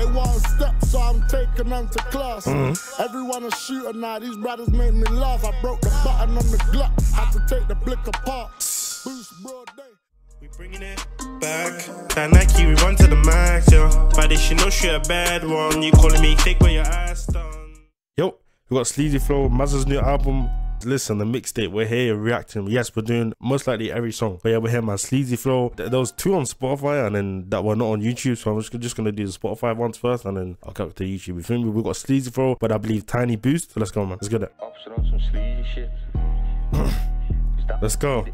They want step, so I'm taking them to class. Mm-hmm. Everyone a shooter now, these brothers make me laugh. I broke the button on the Glock, had to take the blick apart. Boost broad day. We bringing it back. That Nike, we run to the max, yo. But she know she a bad one. You calling me fake when your ass done. Yo, we got Sleazy Flow, Mazza's new album. Listen, the mixtape, we're here reacting. Yes, we're doing most likely every song. But yeah, we're here, man. Sleazy Flow. There was two on Spotify and then that were not on YouTube. So I'm just, just gonna do the Spotify ones first and then I'll come to YouTube. You feel me? We've got Sleazy Flow, but I believe Tiny Boost. So let's go, man. Let's get it. Option on some sleazy shit. Let's go.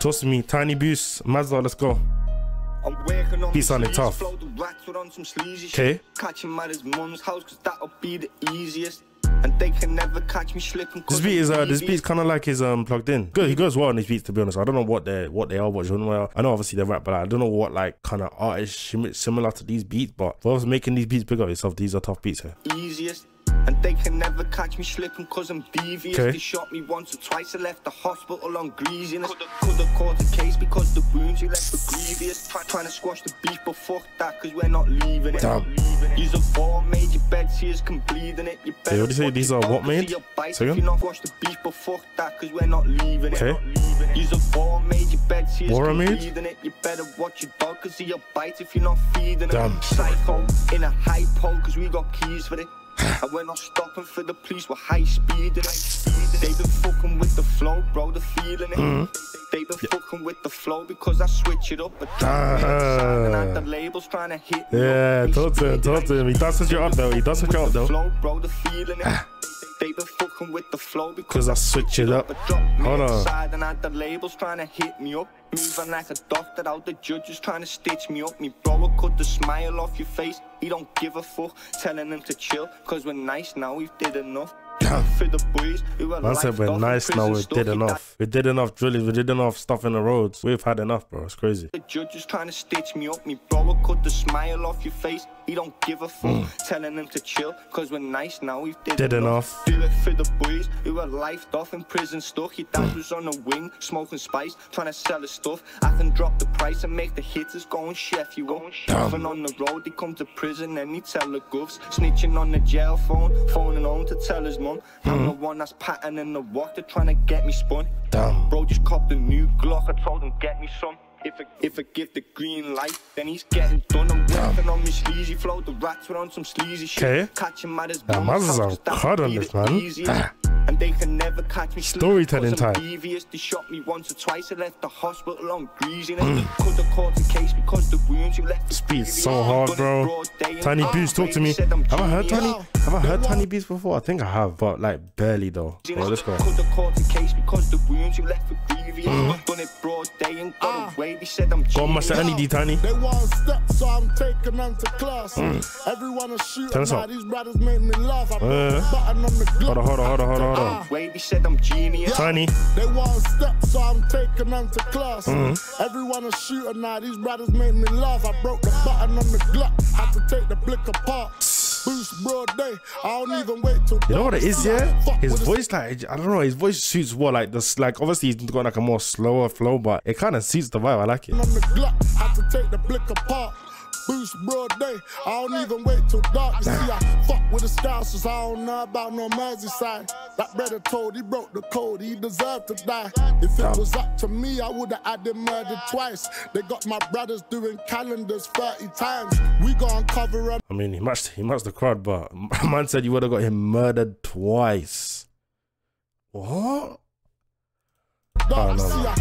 Toss me, Tiny Boost, Mazza, let's go. I'm working on He the sounded sleaze tough. flow, the rats were on some sleazy Okay. shit. Catch him at mum's house, cause that'll be the easiest. And they can never catch me slipping. This beat is uh, this beat's kind of like his um plugged in. Good, he goes well on these beats to be honest. I don't know what they what they are, what genre. I know obviously they're rap, but I don't know what like kind of artist similar to these beats. But for us making these beats bigger up yourself, these are tough beats here. easiest. And they can never catch me slipping cause I'm devious. Okay. They shot me once or twice, I left the hospital on greasiness. Coulda caught a case because the wounds you left were grievous. Try, trying to squash the beef, but fuck that cause we're not leaving it. Damn. Use a ball, made your bed, see can bleed in it. You better do you say? These are what made? your bite Say If again? not squash the beef, but fuck that cause we're not leaving it. Okay. Use a ball, made your bed, see can bleed in it. You better watch your dog cause your bite if you're not feeding Damn. it. Psycho in a high pole cause we got keys for it. And we're not stopping for the police, we're high speed it. They been fucking with the flow, bro, the feeling. Mm-hmm. They been fucking with the flow because I switch it up. But Ah. and at the labels trying to hit me Yeah, to him, talk to him. He does switch you up though. He does switch you up though. Flow, bro, the feeling it. They been fucking with the flow because Cause I switch it up. But drop me Hold on. and at the labels trying to hit me up. Moving like a doctor out the judges trying to stitch me up. Me bro, I cut the smile off your face. He don't give a fuck. Telling him to chill, cause we're nice now, we've did enough. For the boys who are Man said we're nice now. We did enough. We did enough drilling. We did enough stuff in the roads. We've had enough, bro. It's crazy. The judge is trying to stitch me up. Me bro, cut the smile off your face. He don't give a fuck. Telling him to chill, cause we're nice now. We've did, Mm. Did enough. Do it for the boys who are lifed off in prison stuck. Your dad was on the wing, smoking spice, trying to sell his stuff. I can drop the price and make the hitters go and chef you up. Even on the road, he come to prison and he tell the govs. Snitching on the jail phone, phoning home to tell his mum. I'm the one that's patterning the walk, they're trying to get me spun. Damn. Bro just copped a new Glock, I told him get me some. If I, if I give the green light, then he's getting done. I'm working on my sleazy flow. The rats were on some sleazy shit. Okay. Catch him at his Yeah, mum's Maz is house, on 'cause that card would on this, man. easiest. And they can never catch me sleeping Storytelling 'cause I'm time. Devious. They shot me once or twice. I left the hospital on greasiness. Mm. Could have caught the case because the wounds you left. This were beat's so hard, bro. broad day and Tiny Beast, talk to me. Have I heard genius. Tiny? Have I heard Tiny Beast before? I think I have, but like barely though. Well, let's go. Could have caught the case because the wounds you left were grievous. Done it broad day and got away. They said I'm genius. Go on, Master Andy, Tiny. They want step, so I'm taking them to class. Everyone a shooter Turn us now, up. these brothers make me laugh. I broke Uh. button on the Hold on, hold on, hold on, hold on, hold on. Way said I'm genius. Tiny. They want step, so I'm taking them to class. Mm-hmm. Everyone a shooter now, these brothers make me laugh. I broke the button on the Glock, had to take the blick apart. Boost broad day, I don't even wait till You know what it is, yeah? His voice, like, I don't know, his voice suits what, like, this, like, obviously he's got like a more slower flow, but it kind of suits the vibe. I like it. On the Glock, had to take the blick apart. Boost broad day, I don't even wait till dark. You see, I fuck with the scousers, I don't know about no Merseyside. That brother told he broke the code, he deserved to die. If it was up to me, I would've had him murdered twice. They got my brothers doing calendars 30 times. We gon' up. I mean, he matched, he matched the crowd, but my man said you would have got him murdered twice. What? Dog, know,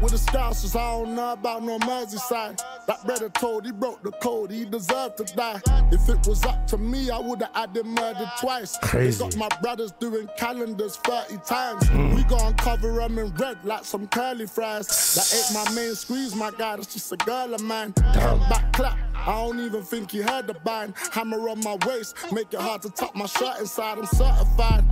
see, man. I fuck with the scousers, I don't know about no Merseyside. That brother told he broke the code, he deserved to die. If it was up to me, I would've had him murdered twice. Crazy. They got my brothers doing calendars 30 times. Hmm. We gon' cover them in red like some curly fries. That ain't my main squeeze, my guy, that's just a girl of mine. Back clap, I don't even think he heard the bind. Hammer on my waist, make it hard to tuck my shirt inside, I'm certified.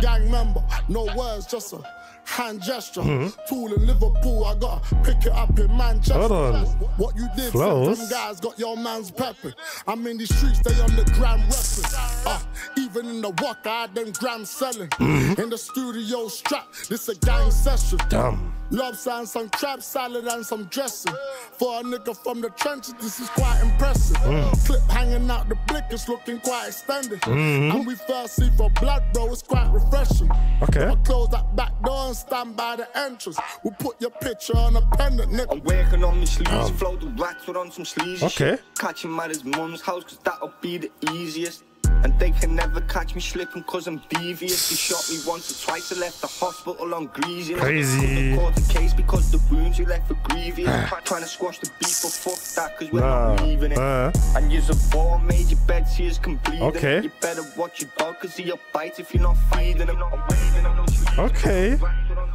Gang member, no words, just a hand gesture. Tool in Liverpool, I gotta pick it up in Manchester. Hold on. What you did, Flows. some guys got your man's pepper. I'm in the streets, they on the gram repping. Uh, even in the walk, I had them gram selling. In the studio strap, this a gang session. Damn. Lobster and some trap salad and some dressing. For a nigga from the trenches, this is quite impressive. Mm. Clip hanging out the blick is looking quite extended. Mm-hmm. And we first see for blood, bro, it's quite refreshing. Okay. I'll close that back door and stand by the entrance. We'll put your picture on a pendant, nigga. I'm working on my sleeves, flow the rats with on some sleazy Okay. shit. Catch him at his mum's house, cause that'll be the easiest. And they can never catch me slipping cause I'm devious. They shot me once or twice, I left the hospital on greasy. Crazy. Court the case because the wounds you left were grievous. Try- Trying to squash the beef, but fuck that, cause we're not leaving it. Uh. And you're a ball, made your bed, tears bleed. Okay. You better watch your dog, cause he'll bite if you're not feeding him. I'm waving him, no sleep. Okay.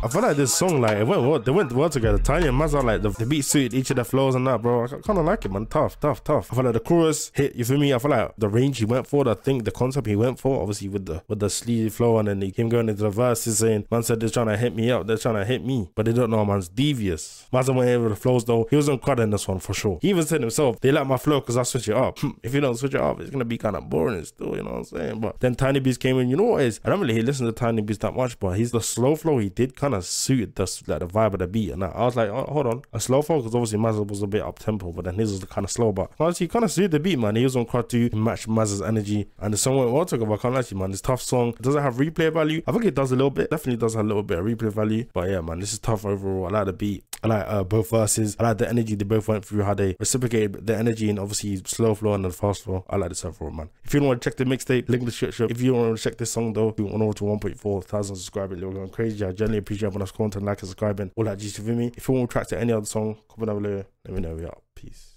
I feel like this song, like, it went well, they went well together. Tiny and Mazza, like, the, the beat suited each of the flows and that, bro. I kind of like it, man. Tough, tough, tough. I feel like the chorus hit, you feel me? I feel like the range he went for, I think the concept he went for, obviously with the with the sleazy flow, and then he came going into the verses saying, man said they're trying to hit me up, they're trying to hit me, but they don't know man's devious. Mazza went with the flows, though. He wasn't quite in this one for sure. He even said himself, they like my flow because I switch it up. Hmm, if you don't switch it up, it's going to be kind of boring still, you know what I'm saying? But then Tiny Beast came in, you know what is? I don't really listen to Tiny Beast that much, but he's the slow flow he did kind of suited the like the vibe of the beat. And I, I was like, oh, hold on, a slow flow because obviously Mazza was a bit up tempo, but then his was kind of slow. But honestly, kind of suited the beat, man. He was on too, he matched Mazza's energy, and the song went well together. I can't you, man. It's tough song. doesn't have replay value? I think it does a little bit. Definitely does have a little bit of replay value. But yeah, man, this is tough overall. I like the beat. I like uh, both verses. I like the energy they both went through, how they reciprocated the energy and obviously slow flow and then fast flow. I like the this overall, man. If you don't want to check the mixtape, link in the description. If you don't want to check this song though, we want over to 1.4 thousand subscribers. We're going crazy. I generally appreciate when I content, like and subscribing. All that G to me. If you want to track to any other song, comment down below. Let me know. We out. Peace.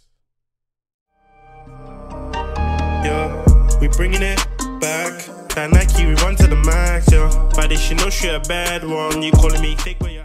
Yo, we bringing it back. That Nike, we run to the max, yo. But she know she a bad one. You calling me fake when you